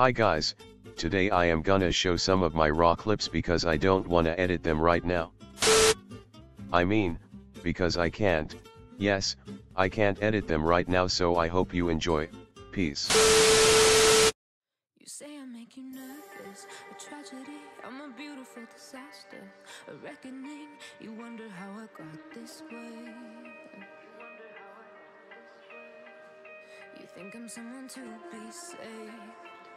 Hi guys, today I am gonna show some of my raw clips because I don't wanna edit them right now. I mean, because I can't, yes, I can't edit them right now so I hope you enjoy, peace. You say I make you nervous, a tragedy, I'm a beautiful disaster, a reckoning. You wonder how I got this way. You think I'm someone to be saved,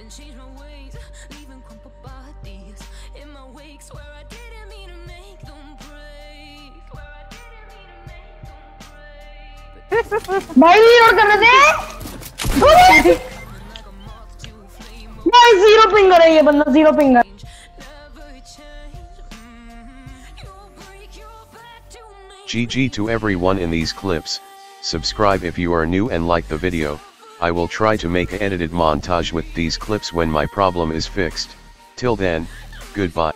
and change my ways, leaving crumpled bodies in my wake. Swear I didn't mean to make them break. Swear I didn't mean to make them break. भाई और कर रहे थे Like a moth to a flame. भाई zero पिंगर है ये बंदा zero पिंगर Never change. Mhm. You'll break your back to make GG to everyone in these clips, subscribe if you are new and like the video, I will try to make a edited montage with these clips when my problem is fixed, till then, goodbye.